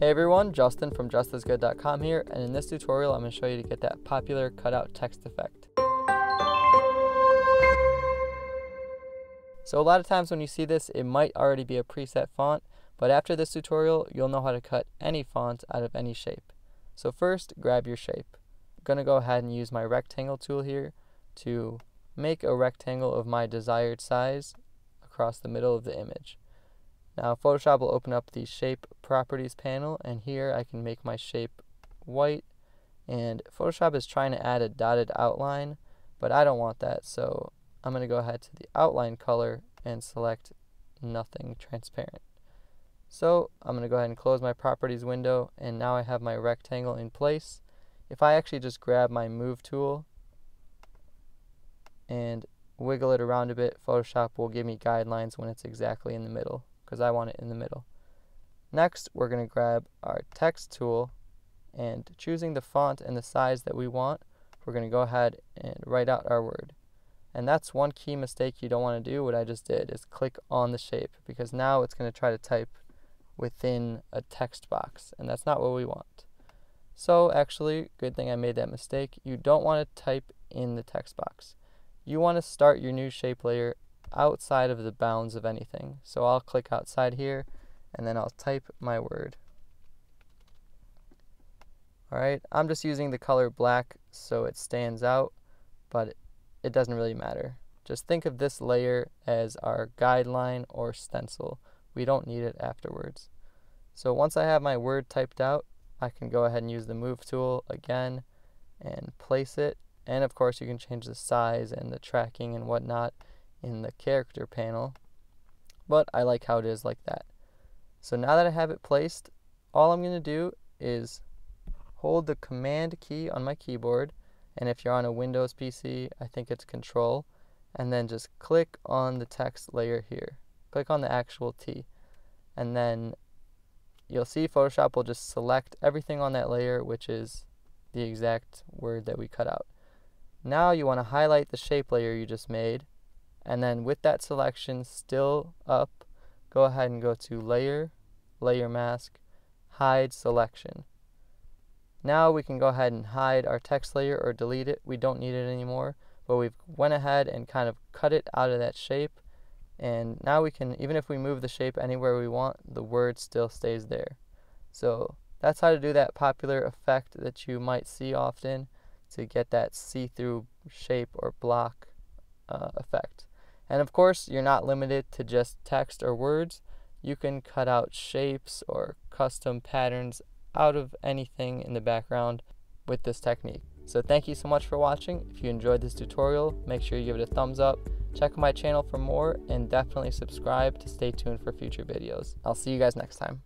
Hey everyone, Justin from justthisgood.com here, and in this tutorial I'm going to show you to get that popular cutout text effect. So a lot of times when you see this, it might already be a preset font, but after this tutorial, you'll know how to cut any font out of any shape. So first, grab your shape. I'm going to go ahead and use my rectangle tool here to make a rectangle of my desired size across the middle of the image. Now Photoshop will open up the shape properties panel and here I can make my shape white and Photoshop is trying to add a dotted outline but I don't want that so I'm going to go ahead to the outline color and select nothing transparent. So I'm going to go ahead and close my properties window and now I have my rectangle in place. If I actually just grab my move tool and wiggle it around a bit, Photoshop will give me guidelines when it's exactly in the middle because I want it in the middle. Next, we're going to grab our text tool and choosing the font and the size that we want, we're going to go ahead and write out our word. And that's one key mistake you don't want to do. What I just did is click on the shape because now it's going to try to type within a text box and that's not what we want. So actually, good thing I made that mistake. You don't want to type in the text box. You want to start your new shape layer outside of the bounds of anything. So I'll click outside here and then I'll type my word. Alright, I'm just using the color black so it stands out, but it doesn't really matter. Just think of this layer as our guideline or stencil. We don't need it afterwards. So once I have my word typed out, I can go ahead and use the move tool again and place it. And of course you can change the size and the tracking and whatnot in the character panel, but I like how it is like that. So now that I have it placed, all I'm going to do is hold the command key on my keyboard, and if you're on a Windows PC, I think it's control, and then just click on the text layer here. Click on the actual T, and then you'll see Photoshop will just select everything on that layer, which is the exact word that we cut out. Now you want to highlight the shape layer you just made and then with that selection still up, go ahead and go to Layer, Layer Mask, Hide Selection. Now we can go ahead and hide our text layer or delete it. We don't need it anymore, but we've went ahead and kind of cut it out of that shape. And now we can, even if we move the shape anywhere we want, the word still stays there. So that's how to do that popular effect that you might see often to get that see-through shape or block uh, effect. And of course, you're not limited to just text or words. You can cut out shapes or custom patterns out of anything in the background with this technique. So thank you so much for watching. If you enjoyed this tutorial, make sure you give it a thumbs up. Check my channel for more and definitely subscribe to stay tuned for future videos. I'll see you guys next time.